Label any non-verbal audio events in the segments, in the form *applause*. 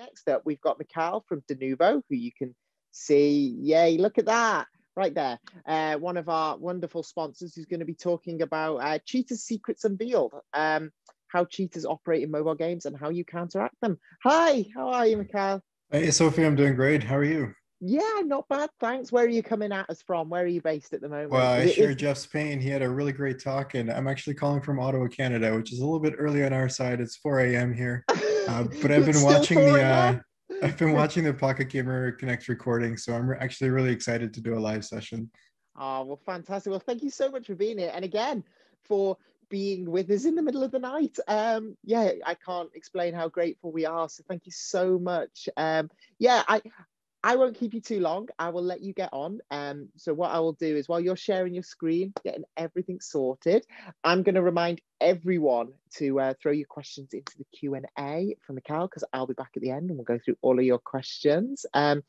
next up, we've got Michail from Denuvo, who you can see. Yay, look at that right there. Uh, one of our wonderful sponsors who's going to be talking about uh, Cheaters' Secrets Unveiled, um, how cheaters operate in mobile games and how you counteract them. Hi, how are you, Michail? Hey, Sophie, I'm doing great. How are you? Yeah, not bad, thanks. Where are you coming at us from? Where are you based at the moment? Well, I share Jeff Spain. He had a really great talk, and I'm actually calling from Ottawa, Canada, which is a little bit early on our side. It's 4 a.m. here, *laughs* uh, *laughs* but I've been watching the uh, I've been *laughs* watching the Pocket Gamer Connect recording, so I'm actually really excited to do a live session. Oh well, fantastic! Well, thank you so much for being here, and again for being with us in the middle of the night. Um, yeah, I can't explain how grateful we are. So thank you so much. Um, yeah, I I won't keep you too long. I will let you get on. Um, so what I will do is while you're sharing your screen, getting everything sorted, I'm going to remind everyone to uh, throw your questions into the Q&A from Michail because I'll be back at the end and we'll go through all of your questions. Um,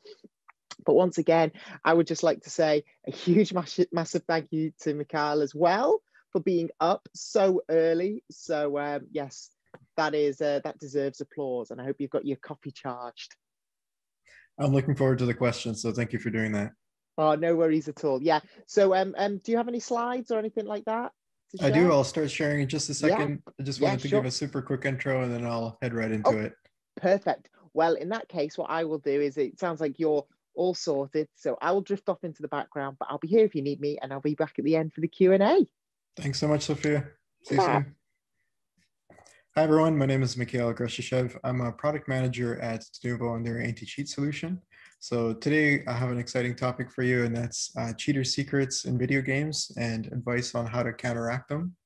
but once again, I would just like to say a huge, massive, massive thank you to Michail as well for being up so early. So um, yes, that is uh, that deserves applause and I hope you've got your coffee charged. I'm looking forward to the questions. So thank you for doing that. Oh, no worries at all. Yeah. So, um, um, do you have any slides or anything like that? I do. I'll start sharing in just a second. Yeah. I just wanted yeah, to sure. give a super quick intro and then I'll head right into oh, it. Perfect. Well, in that case, what I will do is it sounds like you're all sorted. So I will drift off into the background, but I'll be here if you need me and I'll be back at the end for the Q&A. Thanks so much, Sophia. See you soon. Hi, everyone. My name is Michail Greshishchev. I'm a product manager at Denuvo and their anti-cheat solution. So today I have an exciting topic for you, and that's uh, cheater secrets in video games and advice on how to counteract them.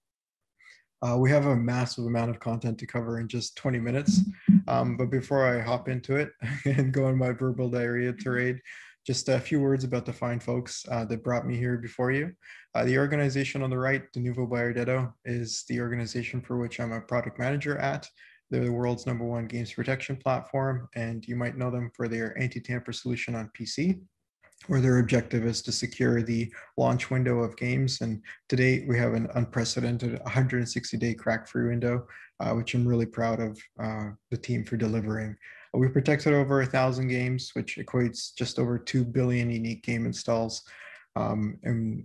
Uh, we have a massive amount of content to cover in just 20 minutes. Um, but before I hop into it *laughs* and go on my verbal diarrhea tirade, just a few words about the fine folks uh, that brought me here before you. Uh, the organization on the right, Denuvo by Irdeto, is the organization for which I'm a product manager at. They're the world's number one games protection platform, and you might know them for their anti-tamper solution on PC, where their objective is to secure the launch window of games. And to date, we have an unprecedented 160-day crack-free window, uh, which I'm really proud of uh, the team for delivering. We protected over a thousand games, which equates just over 2 billion unique game installs. Um, and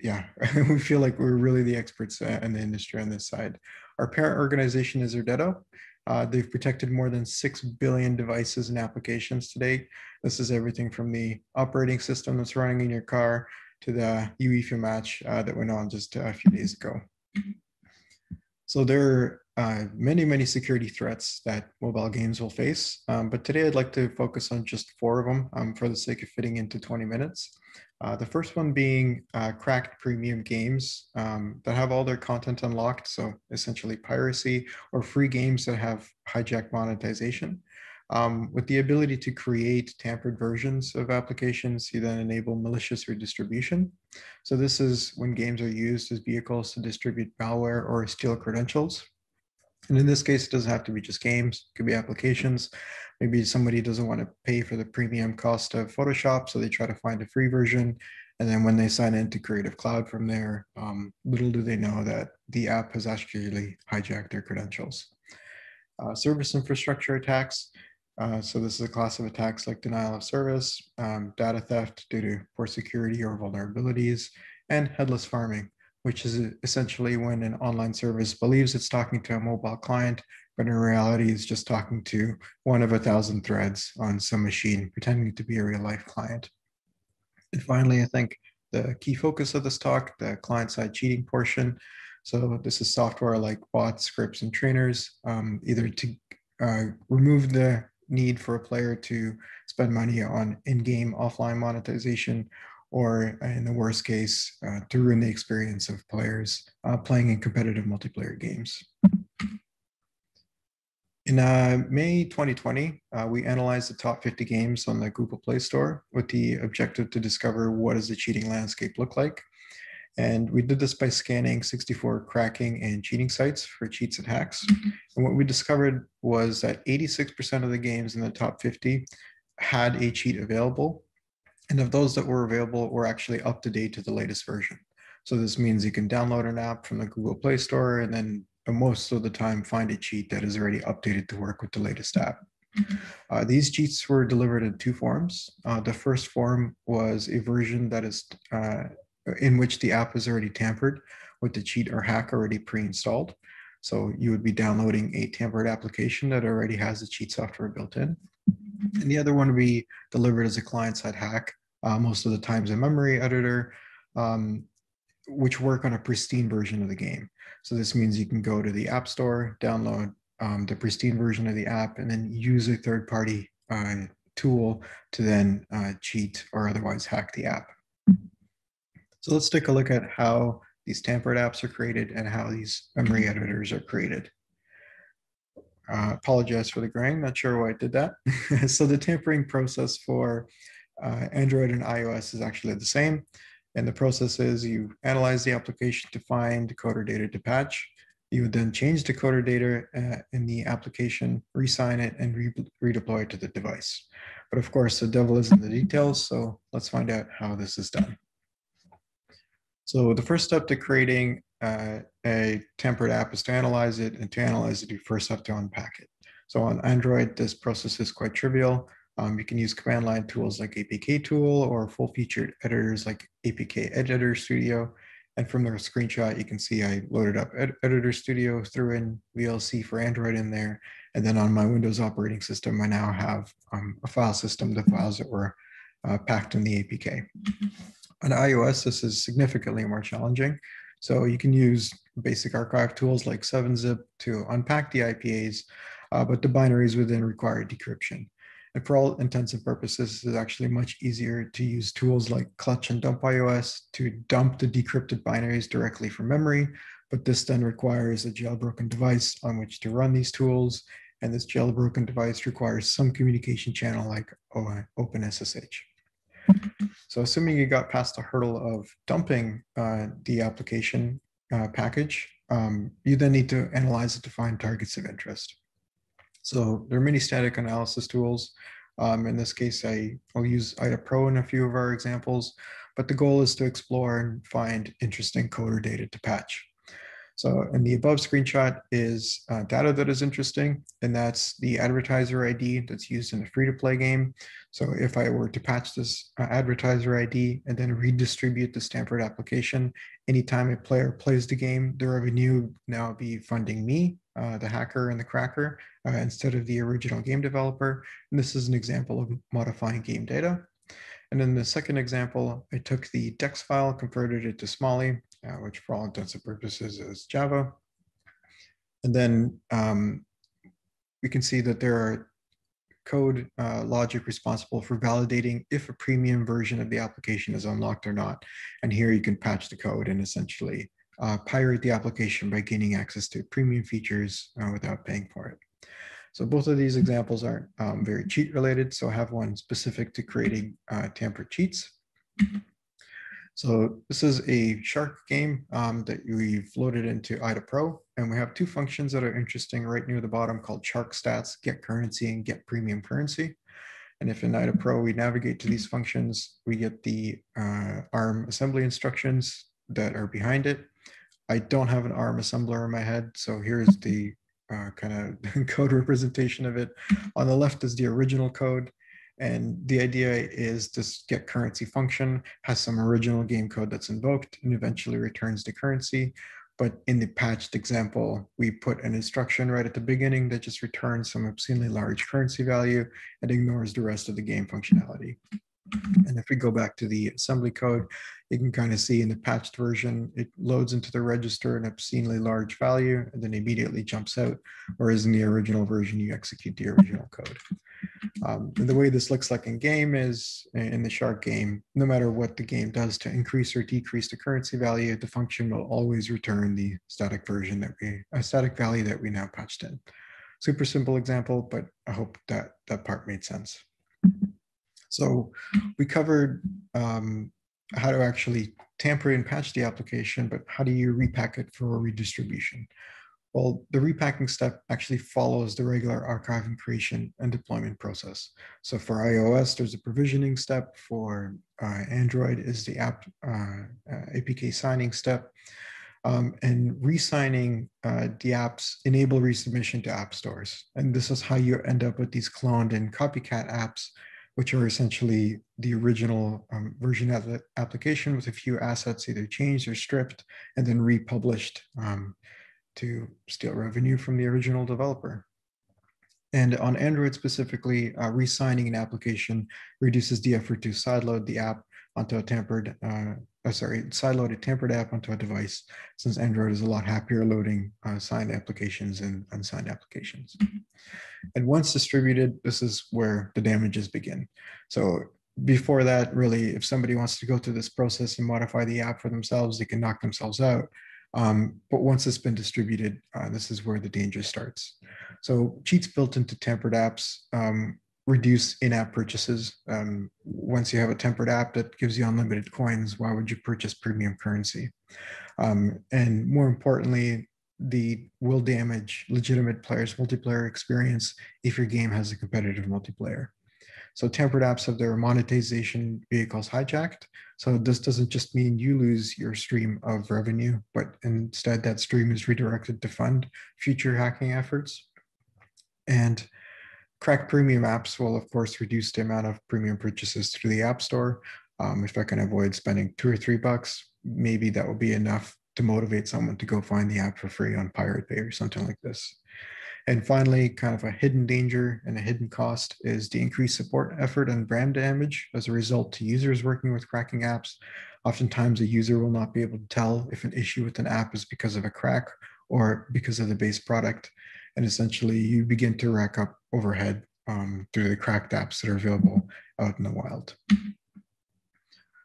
yeah, *laughs* we feel like we're really the experts uh, in the industry on this side. Our parent organization is Irdeto. Uh, they've protected more than 6 billion devices and applications to date. This is everything from the operating system that's running in your car to the UEFA match uh, that went on just a few days ago. So there uh, many, many security threats that mobile games will face. Um, but today I'd like to focus on just four of them um, for the sake of fitting into 20 minutes. Uh, the first one being uh, cracked premium games um, that have all their content unlocked. So essentially piracy or free games that have hijacked monetization. Um, with the ability to create tampered versions of applications, you then enable malicious redistribution. So this is when games are used as vehicles to distribute malware or steal credentials. And in this case, it doesn't have to be just games, it could be applications. Maybe somebody doesn't want to pay for the premium cost of Photoshop, so they try to find a free version. And then when they sign into Creative Cloud from there, um, little do they know that the app has actually hijacked their credentials. Uh, service infrastructure attacks. Uh, so this is a class of attacks like denial of service, um, data theft due to poor security or vulnerabilities, and headless farming which is essentially when an online service believes it's talking to a mobile client, but in reality is just talking to one of a thousand threads on some machine, pretending to be a real life client. And finally, I think the key focus of this talk, the client side cheating portion. So this is software like bots, scripts, and trainers, um, either to uh, remove the need for a player to spend money on in-game offline monetization or in the worst case, uh, to ruin the experience of players uh, playing in competitive multiplayer games. In uh, May 2020, uh, we analyzed the top 50 games on the Google Play Store with the objective to discover what does the cheating landscape look like. And we did this by scanning 64 cracking and cheating sites for cheats and hacks. And what we discovered was that 86% of the games in the top 50 had a cheat available, and of those that were available were actually up to date to the latest version. So this means you can download an app from the Google Play Store and then most of the time find a cheat that is already updated to work with the latest app. Uh, these cheats were delivered in two forms. Uh, the first form was a version that is uh, in which the app is already tampered with the cheat or hack already pre-installed. So you would be downloading a tampered application that already has the cheat software built in. And the other one would be delivered as a client-side hack, uh, most of the times a memory editor, um, which work on a pristine version of the game. So this means you can go to the App Store, download um, the pristine version of the app, and then use a third-party uh, tool to then uh, cheat or otherwise hack the app. So let's take a look at how these tampered apps are created and how these memory editors are created. Uh, apologize for the grain, not sure why I did that. *laughs* so the tampering process for uh, Android and iOS is actually the same. And the process is you analyze the application to find decoder data to patch. You would then change decoder data uh, in the application, re-sign it, and re redeploy it to the device. But of course, the devil is in the details, so let's find out how this is done. So the first step to creating uh, a tampered app is to analyze it, and to analyze it, you first have to unpack it. So on Android, this process is quite trivial. Um, you can use command line tools like APK tool or full featured editors like APK Editor Studio. And from the screenshot, you can see I loaded up Ed Editor Studio, threw in VLC for Android in there. And then on my Windows operating system, I now have um, a file system, the files that were uh, packed in the APK. On iOS, this is significantly more challenging. So you can use basic archive tools like 7-zip to unpack the IPAs, uh, but the binaries within require decryption. And for all intents and purposes, it's actually much easier to use tools like Clutch and Dump iOS to dump the decrypted binaries directly from memory. But this then requires a jailbroken device on which to run these tools. And this jailbroken device requires some communication channel like OpenSSH. So assuming you got past the hurdle of dumping uh, the application uh, package, um, you then need to analyze it to find targets of interest. So there are many static analysis tools. Um, in this case, I, will use IDA Pro in a few of our examples, but the goal is to explore and find interesting coder data to patch. So in the above screenshot is uh, data that is interesting, and that's the advertiser ID that's used in a free-to-play game. So if I were to patch this uh, advertiser ID and then redistribute the Stanford application, anytime a player plays the game, the revenue now be funding me, uh, the hacker and the cracker, uh, instead of the original game developer. And this is an example of modifying game data. And in the second example, I took the DEX file, converted it to Smali, uh, which for all intents and purposes is Java. And then um, we can see that there are code uh, logic responsible for validating if a premium version of the application is unlocked or not. And here you can patch the code and essentially uh, pirate the application by gaining access to premium features uh, without paying for it. So both of these examples aren't um, very cheat related. So I have one specific to creating uh, tampered cheats. So this is a shark game um, that we've loaded into IDA Pro. And we have two functions that are interesting right near the bottom called shark stats, get currency and get premium currency. And if in IDA Pro we navigate to these functions, we get the uh, ARM assembly instructions that are behind it. I don't have an ARM assembler in my head. So here's the uh, kind of *laughs* code representation of it. On the left is the original code. And the idea is this get currency function has some original game code that's invoked and eventually returns the currency. But in the patched example, we put an instruction right at the beginning that just returns some obscenely large currency value and ignores the rest of the game functionality. And if we go back to the assembly code, you can kind of see in the patched version, it loads into the register an obscenely large value and then immediately jumps out. Whereas in the original version, you execute the original code. Um, and the way this looks like in game is in the shark game, no matter what the game does to increase or decrease the currency value, the function will always return the static version that we, a static value that we now patched in. Super simple example, but I hope that that part made sense. So we covered um, how to actually tamper and patch the application, but how do you repack it for redistribution? Well, the repacking step actually follows the regular archiving creation and deployment process. So for iOS, there's a provisioning step. For uh, Android is the app uh, uh, APK signing step. um, and re-signing uh, the apps enable resubmission to app stores. And this is how you end up with these cloned and copycat apps, which are essentially the original um, version of the application with a few assets either changed or stripped and then republished um, to steal revenue from the original developer. And on Android specifically, uh, re-signing an application reduces the effort to sideload the app onto a tampered, uh, uh, sorry, sideload a tampered app onto a device, since Android is a lot happier loading uh, signed applications and unsigned applications. And once distributed, this is where the damages begin. So before that, really, if somebody wants to go through this process and modify the app for themselves, they can knock themselves out. Um, but once it's been distributed, uh, this is where the danger starts. So cheats built into tempered apps um, reduce in-app purchases. Um, once you have a tempered app that gives you unlimited coins, why would you purchase premium currency? Um, and more importantly, the will damage legitimate players' multiplayer experience if your game has a competitive multiplayer. So tempered apps have their monetization vehicles hijacked. So this doesn't just mean you lose your stream of revenue, but instead that stream is redirected to fund future hacking efforts. And cracked premium apps will, of course, reduce the amount of premium purchases through the App Store. Um, if I can avoid spending two or three bucks, maybe that will be enough to motivate someone to go find the app for free on Pirate Bay or something like this. And finally, kind of a hidden danger and a hidden cost is the increased support effort and brand damage as a result to users working with cracking apps. Oftentimes, a user will not be able to tell if an issue with an app is because of a crack or because of the base product and essentially you begin to rack up overhead um, through the cracked apps that are available out in the wild.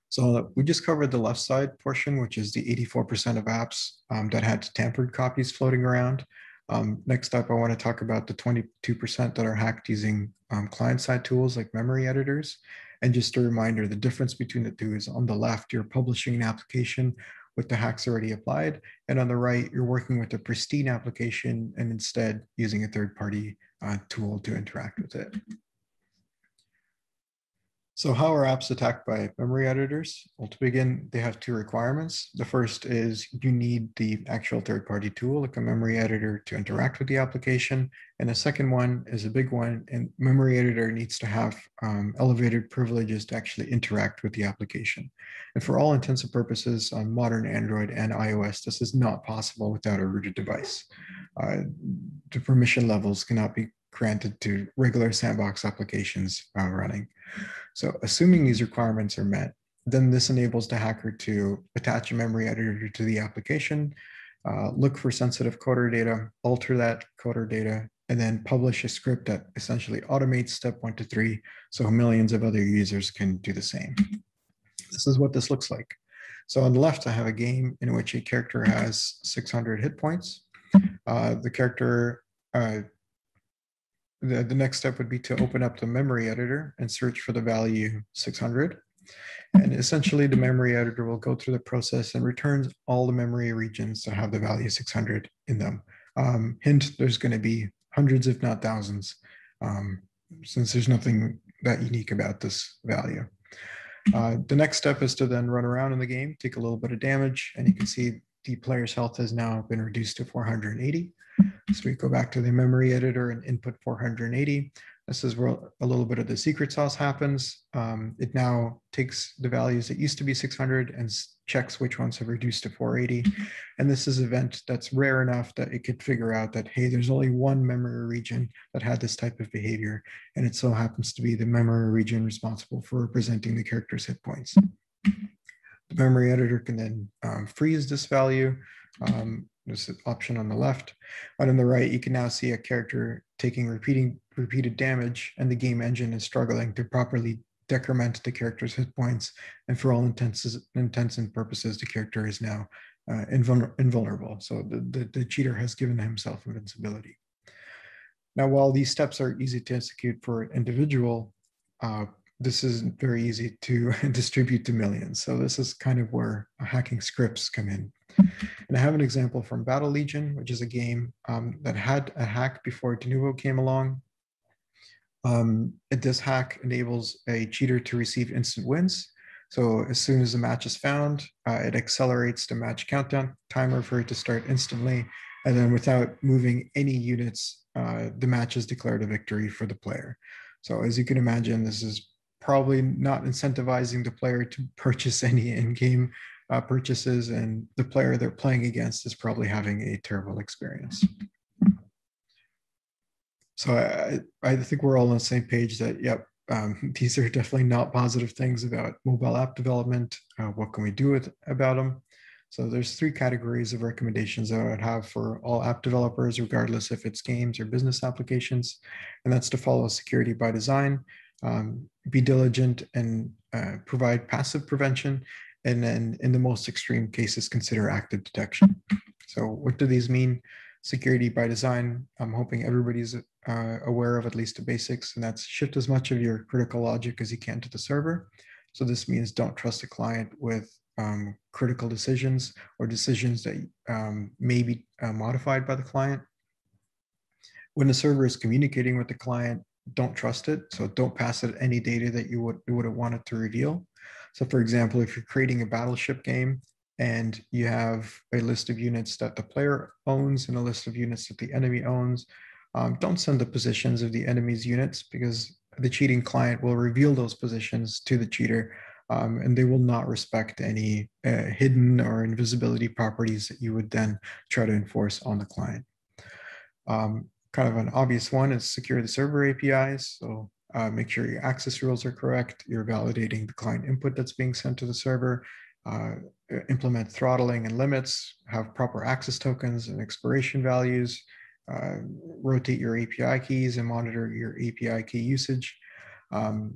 So we just covered the left side portion, which is the 84% of apps um, that had tampered copies floating around. Um, next up, I want to talk about the 22% that are hacked using um, client-side tools like memory editors. And just a reminder, the difference between the two is on the left, you're publishing an application with the hacks already applied. And on the right, you're working with a pristine application and instead using a third-party uh, tool to interact with it. So how are apps attacked by memory editors? Well, to begin, they have two requirements. The first is you need the actual third-party tool, like a memory editor, to interact with the application. And the second one is a big one, and memory editor needs to have um, elevated privileges to actually interact with the application. And for all intents and purposes on modern Android and iOS, this is not possible without a rooted device. Uh, the permission levels cannot be granted to regular sandbox applications uh, running. So assuming these requirements are met, then this enables the hacker to attach a memory editor to the application, uh, look for sensitive coder data, alter that coder data, and then publish a script that essentially automates step one to three so millions of other users can do the same. This is what this looks like. So on the left, I have a game in which a character has 600 hit points. Uh, the character uh, the, the next step would be to open up the memory editor and search for the value 600. And essentially the memory editor will go through the process and returns all the memory regions that have the value 600 in them. Um, hint, there's gonna be hundreds, if not thousands, um, since there's nothing that unique about this value. Uh, the next step is to then run around in the game, take a little bit of damage, and you can see the player's health has now been reduced to 480. So we go back to the memory editor and input 480. This is where a little bit of the secret sauce happens. Um, it now takes the values that used to be 600 and checks which ones have reduced to 480. And this is an event that's rare enough that it could figure out that, hey, there's only one memory region that had this type of behavior. And it so happens to be the memory region responsible for representing the character's hit points. The memory editor can then um, freeze this value. Um, this option on the left. But on the right, you can now see a character taking repeating repeated damage, and the game engine is struggling to properly decrement the character's hit points. And for all intents, intents and purposes, the character is now uh, invulnerable. So the, the, the cheater has given himself invincibility. Now, while these steps are easy to execute for an individual, uh, this isn't very easy to *laughs* distribute to millions. So this is kind of where hacking scripts come in. And I have an example from Battle Legion, which is a game um, that had a hack before Denuvo came along. Um, this hack enables a cheater to receive instant wins. So as soon as the match is found, uh, it accelerates the match countdown timer for it to start instantly. And then without moving any units, uh, the match is declared a victory for the player. So as you can imagine, this is probably not incentivizing the player to purchase any in-game uh, purchases and the player they're playing against is probably having a terrible experience. So I, I think we're all on the same page that, yep, um, *laughs* these are definitely not positive things about mobile app development. Uh, what can we do with, about them? So there's three categories of recommendations that I would have for all app developers, regardless if it's games or business applications. And that's to follow security by design, um, be diligent and uh, provide passive prevention. And then in the most extreme cases, consider active detection. So what do these mean? Security by design, I'm hoping everybody's uh, aware of at least the basics, and that's shift as much of your critical logic as you can to the server. So this means don't trust a client with um, critical decisions or decisions that um, may be uh, modified by the client. When the server is communicating with the client, don't trust it. So don't pass it any data that you would, would have wanted to reveal. So for example, if you're creating a battleship game and you have a list of units that the player owns and a list of units that the enemy owns, um, don't send the positions of the enemy's units because the cheating client will reveal those positions to the cheater um, and they will not respect any uh, hidden or invisibility properties that you would then try to enforce on the client. Um, kind of an obvious one is secure the server APIs. So uh, make sure your access rules are correct. You're validating the client input that's being sent to the server. Uh, implement throttling and limits, have proper access tokens and expiration values, uh, rotate your API keys and monitor your API key usage. Um,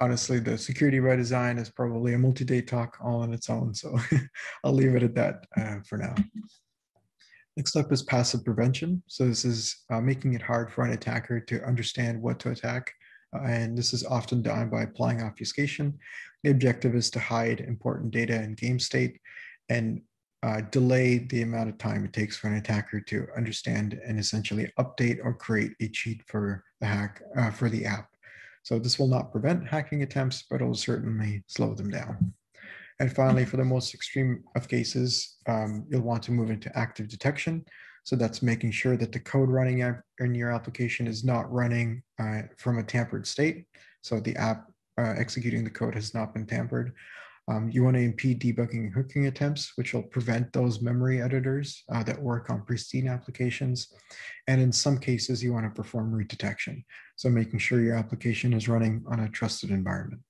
honestly, the security by design is probably a multi-day talk all on its own. So *laughs* I'll leave it at that uh, for now. Next up is passive prevention. So this is uh, making it hard for an attacker to understand what to attack. Uh, and this is often done by applying obfuscation. The objective is to hide important data in game state and uh, delay the amount of time it takes for an attacker to understand and essentially update or create a cheat for the hack uh, for the app. So this will not prevent hacking attempts, but it will certainly slow them down. And finally, for the most extreme of cases, um, you'll want to move into active detection. So that's making sure that the code running in your application is not running uh, from a tampered state. So the app uh, executing the code has not been tampered. Um, you want to impede debugging and hooking attempts, which will prevent those memory editors uh, that work on pristine applications. And in some cases, you want to perform root detection. So making sure your application is running on a trusted environment.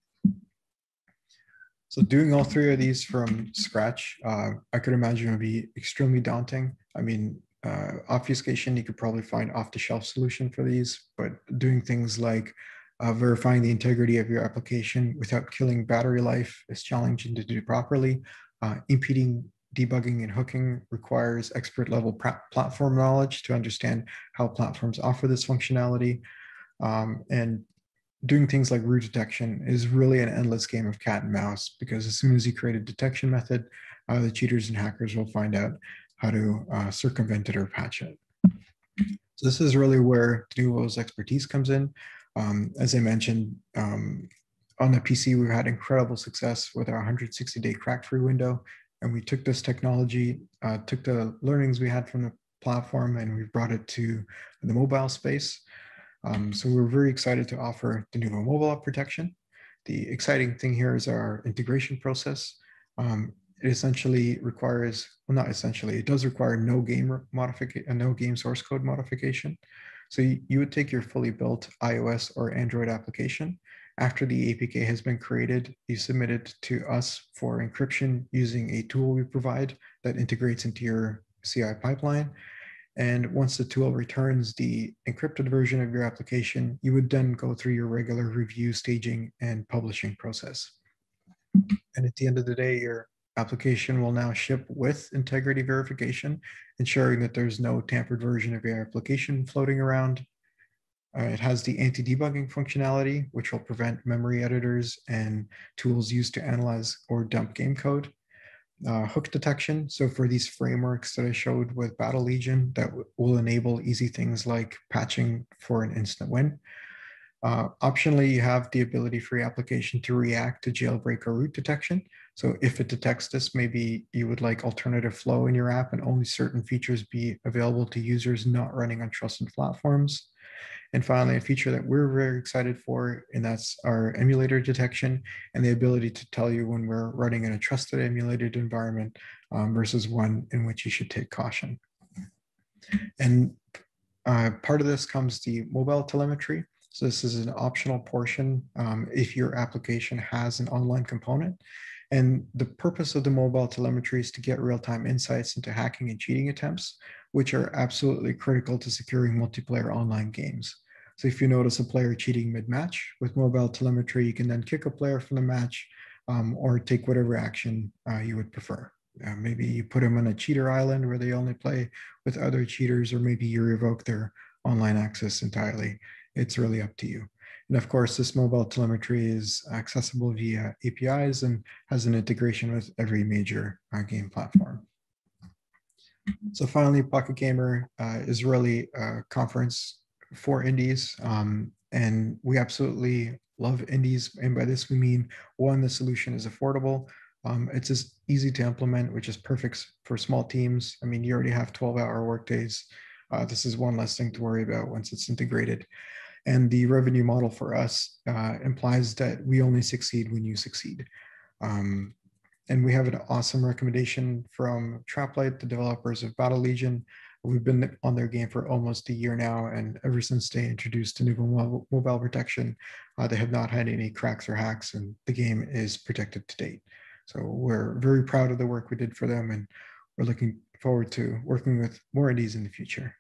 So doing all three of these from scratch, uh, I could imagine would be extremely daunting. I mean, uh, obfuscation, you could probably find off-the-shelf solution for these, but doing things like uh, verifying the integrity of your application without killing battery life is challenging to do properly. Uh, impeding debugging and hooking requires expert level platform knowledge to understand how platforms offer this functionality. Um, and doing things like root detection is really an endless game of cat and mouse because as soon as you create a detection method, uh, the cheaters and hackers will find out how to uh, circumvent it or patch it. So this is really where Denuvo's expertise comes in. Um, as I mentioned, um, on the PC, we've had incredible success with our 160 day crack free window. And we took this technology, uh, took the learnings we had from the platform, and we brought it to the mobile space. Um, so we're very excited to offer Denuvo mobile app protection. The exciting thing here is our integration process. Um, it essentially requires, well, not essentially, it does require no game modification, no game source code modification. So you, you would take your fully built iOS or Android application. After the APK has been created, you submit it to us for encryption using a tool we provide that integrates into your CI pipeline. And once the tool returns the encrypted version of your application, you would then go through your regular review, staging, and publishing process. And at the end of the day, your application will now ship with integrity verification, ensuring that there's no tampered version of your application floating around. Uh, it has the anti-debugging functionality, which will prevent memory editors and tools used to analyze or dump game code. Uh, hook detection. So for these frameworks that I showed with Battle Legion, that will enable easy things like patching for an instant win. Uh, optionally, you have the ability for your application to react to jailbreak or root detection. So if it detects this, maybe you would like alternative flow in your app and only certain features be available to users not running on trusted platforms. And finally, a feature that we're very excited for, and that's our emulator detection and the ability to tell you when we're running in a trusted emulated environment um, versus one in which you should take caution. And uh, part of this comes the mobile telemetry. So this is an optional portion um, if your application has an online component. And the purpose of the mobile telemetry is to get real-time insights into hacking and cheating attempts, which are absolutely critical to securing multiplayer online games. So if you notice a player cheating mid-match with mobile telemetry, you can then kick a player from the match um, or take whatever action uh, you would prefer. Uh, maybe you put them on a cheater island where they only play with other cheaters, or maybe you revoke their online access entirely. It's really up to you. And of course, this mobile telemetry is accessible via APIs and has an integration with every major uh, game platform. So finally, Pocket Gamer uh, is really a conference for indies. Um, and we absolutely love indies. And by this, we mean one, the solution is affordable. Um, it's just easy to implement, which is perfect for small teams. I mean, you already have 12 hour workdays. Uh, this is one less thing to worry about once it's integrated. And the revenue model for us uh, implies that we only succeed when you succeed. Um, and we have an awesome recommendation from Traplight, the developers of Battle Legion. We've been on their game for almost a year now, and ever since they introduced Denuvo mobile protection, uh, they have not had any cracks or hacks, and the game is protected to date. So we're very proud of the work we did for them, and we're looking forward to working with more indies in the future.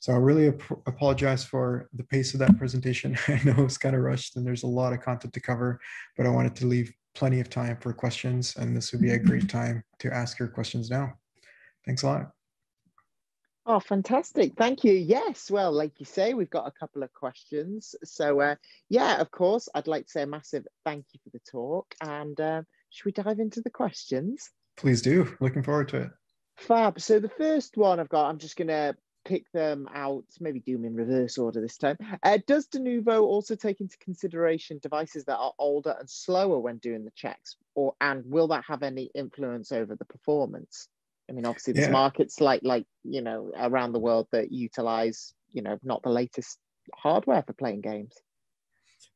So I really ap- apologize for the pace of that presentation. *laughs* I know it's kind of rushed and there's a lot of content to cover, but I wanted to leave plenty of time for questions, and this would be a great *laughs* time to ask your questions now. Thanks a lot. Oh, fantastic. Thank you. Yes, well, like you say, we've got a couple of questions. So, uh, yeah, of course, I'd like to say a massive thank you for the talk. And uh, should we dive into the questions? Please do. Looking forward to it. Fab. So, the first one I've got, I'm just going to pick them out, maybe do them in reverse order this time. Uh, does Denuvo also take into consideration devices that are older and slower when doing the checks, or and will that have any influence over the performance? I mean, obviously, there's yeah. markets like like you know around the world that utilize you know not the latest hardware for playing games.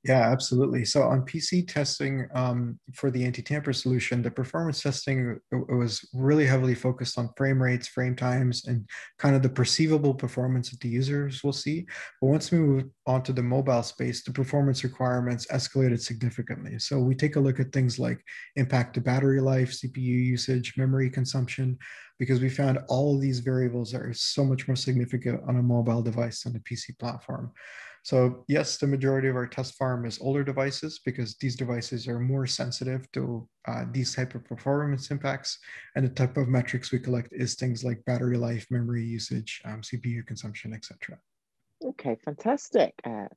Yeah, absolutely. So on PC testing um, for the anti-tamper solution, the performance testing was really heavily focused on frame rates, frame times, and kind of the perceivable performance that the users will see. But once we move onto the mobile space, the performance requirements escalated significantly. So we take a look at things like impact to battery life, CPU usage, memory consumption, because we found all of these variables are so much more significant on a mobile device than a PC platform. So yes, the majority of our test farm is older devices because these devices are more sensitive to uh, these type of performance impacts. And the type of metrics we collect is things like battery life, memory usage, um, CPU consumption, etc. Okay, fantastic. Uh,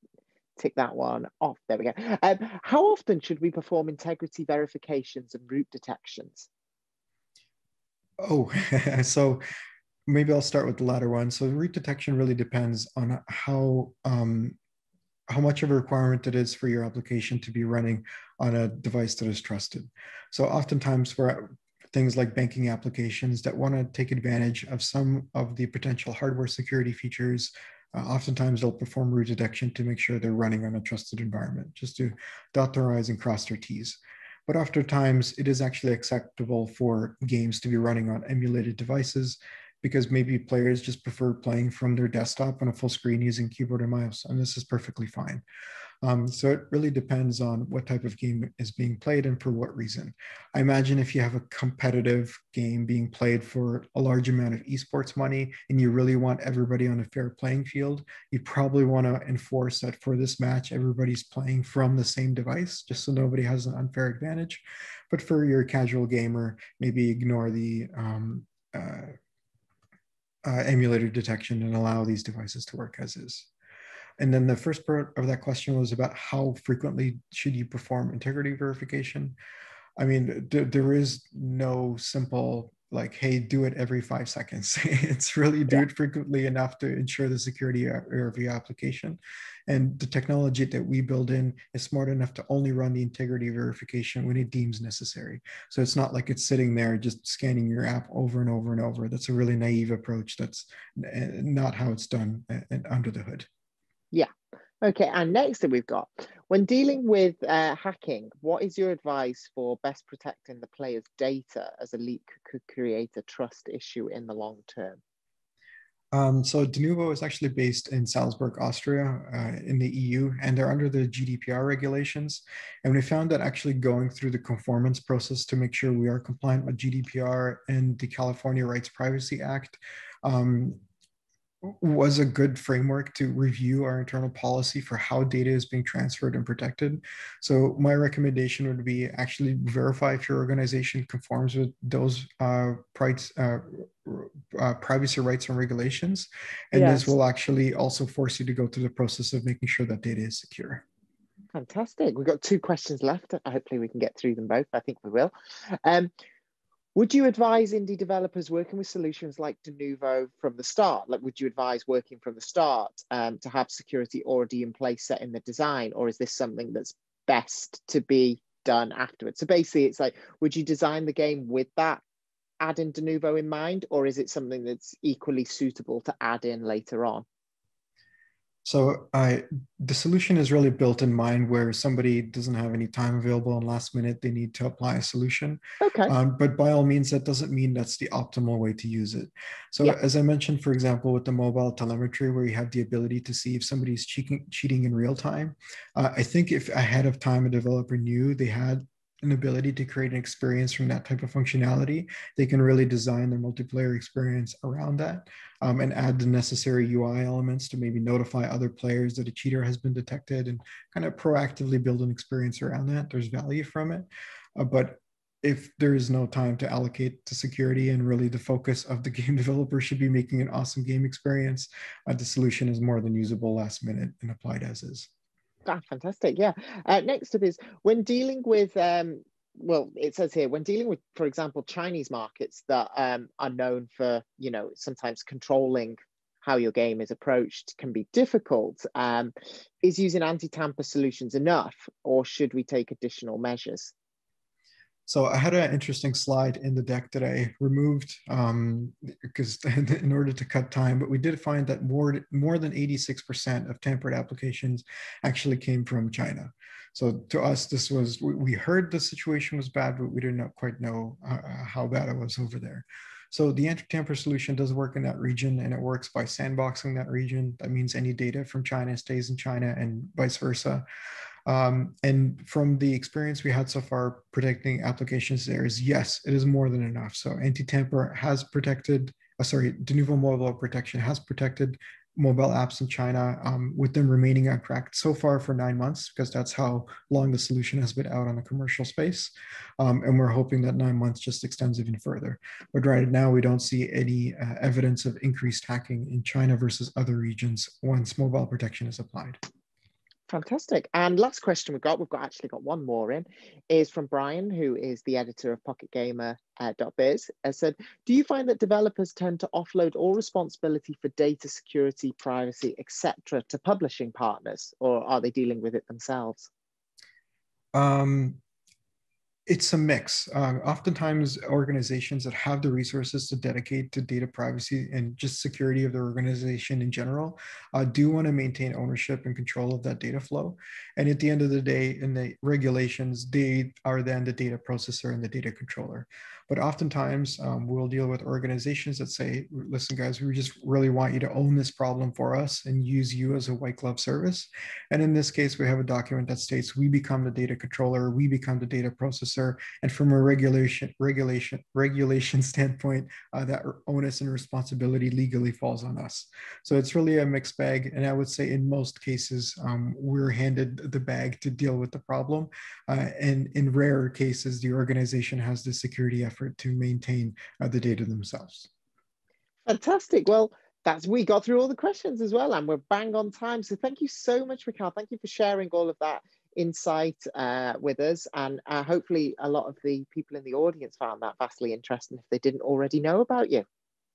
tick that one off. There we go. Um, how often should we perform integrity verifications and root detections? Oh, *laughs* so maybe I'll start with the latter one. So root detection really depends on how um, how much of a requirement it is for your application to be running on a device that is trusted. So oftentimes for things like banking applications that want to take advantage of some of the potential hardware security features, uh, oftentimes they'll perform root detection to make sure they're running on a trusted environment, just to dot their I's and cross their T's. But oftentimes it is actually acceptable for games to be running on emulated devices because maybe players just prefer playing from their desktop on a full screen using keyboard and mouse, and this is perfectly fine. Um, so it really depends on what type of game is being played and for what reason. I imagine if you have a competitive game being played for a large amount of esports money and you really want everybody on a fair playing field, you probably want to enforce that for this match, everybody's playing from the same device just so nobody has an unfair advantage. But for your casual gamer, maybe ignore the um, uh, uh, emulator detection and allow these devices to work as is. And then the first part of that question was about how frequently should you perform integrity verification? I mean, there is no simple like, hey, do it every five seconds. *laughs* it's really do yeah. it frequently enough to ensure the security of your application. And the technology that we build in is smart enough to only run the integrity verification when it deems necessary. So it's not like it's sitting there just scanning your app over and over and over. That's a really naive approach. That's eh, not how it's done eh, under the hood. Yeah. Okay. And next that we've got when dealing with uh, hacking, what is your advice for best protecting the player's data as a leak could create a trust issue in the long term? Um, so Denuvo is actually based in Salzburg, Austria, uh, in the EU, and they're under the GDPR regulations. And we found that actually going through the conformance process to make sure we are compliant with GDPR and the California Rights Privacy Act um, was a good framework to review our internal policy for how data is being transferred and protected. So my recommendation would be actually verify if your organization conforms with those uh, price, uh, uh, privacy rights and regulations. And yes. this will actually also force you to go through the process of making sure that data is secure. Fantastic. We've got two questions left. Hopefully we can get through them both. I think we will. Um, would you advise indie developers working with solutions like Denuvo from the start? Like, would you advise working from the start um, to have security already in place set in the design, or is this something that's best to be done afterwards? So basically, it's like, would you design the game with that add in Denuvo in mind, or is it something that's equally suitable to add in later on? So I, the solution is really built in mind where somebody doesn't have any time available and last minute they need to apply a solution. Okay. Um, but by all means, that doesn't mean that's the optimal way to use it. So yeah. as I mentioned, for example, with the mobile telemetry where you have the ability to see if somebody's cheating, cheating in real time, uh, I think if ahead of time a developer knew they had an ability to create an experience from that type of functionality, they can really design their multiplayer experience around that um, and add the necessary UI elements to maybe notify other players that a cheater has been detected and kind of proactively build an experience around that. There's value from it. Uh, but if there is no time to allocate to security and really the focus of the *laughs* game developer should be making an awesome game experience, uh, the solution is more than usable last minute and applied as is. Ah, fantastic. Yeah. Uh, next up is when dealing with, um, well, it says here, when dealing with, for example, Chinese markets that um, are known for, you know, sometimes controlling how your game is approached can be difficult. Um, is using anti-tamper solutions enough or should we take additional measures? So I had an interesting slide in the deck that I removed um, because *laughs* in order to cut time, but we did find that more, more than 86% of tampered applications actually came from China. So to us, this was, we heard the situation was bad, but we didn't quite know uh, uh, how bad it was over there. So the anti-tamper solution does work in that region and it works by sandboxing that region. That means any data from China stays in China and vice versa. Um, and from the experience we had so far protecting applications there is yes, it is more than enough. So anti-tamper has protected, uh, sorry, Denuvo mobile protection has protected mobile apps in China um, with them remaining uncracked so far for nine months because that's how long the solution has been out on the commercial space. Um, and we're hoping that nine months just extends even further. But right now, we don't see any uh, evidence of increased hacking in China versus other regions once mobile protection is applied. Fantastic. And last question we've got, we've got actually got one more in, is from Brian, who is the editor of PocketGamer.biz. Uh, said, do you find that developers tend to offload all responsibility for data security, privacy, etc., to publishing partners, or are they dealing with it themselves? Um, it's a mix. Uh, oftentimes, organizations that have the resources to dedicate to data privacy and just security of their organization in general uh, do want to maintain ownership and control of that data flow. And at the end of the day, in the regulations, they are then the data processor and the data controller. But oftentimes um, we'll deal with organizations that say, listen, guys, we just really want you to own this problem for us and use you as a white glove service. And in this case, we have a document that states we become the data controller, we become the data processor. And from a regulation, regulation, regulation *laughs* standpoint, uh, that onus and responsibility legally falls on us. So it's really a mixed bag. And I would say in most cases, um, we're handed the bag to deal with the problem. Uh, and in rare cases, the organization has the security effort effort to maintain uh, the data themselves. Fantastic. Well, that's we got through all the questions as well, and we're bang on time. So thank you so much, Michail. Thank you for sharing all of that insight uh, with us. And uh, hopefully, a lot of the people in the audience found that vastly interesting if they didn't already know about you.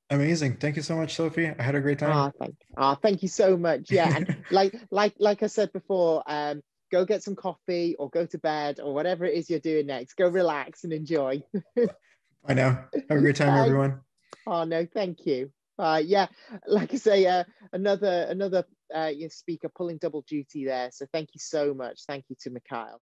Amazing. Thank you so much, Sophie. I had a great time. Ah, thank, ah, thank you so much. Yeah. And *laughs* like, like, like I said before, um, go get some coffee or go to bed or whatever it is you're doing next. Go relax and enjoy. *laughs* I know. Have a great time, everyone. Oh no, thank you. Uh, yeah, like I say, uh, another another uh, speaker pulling double duty there. So thank you so much. Thank you to Michail.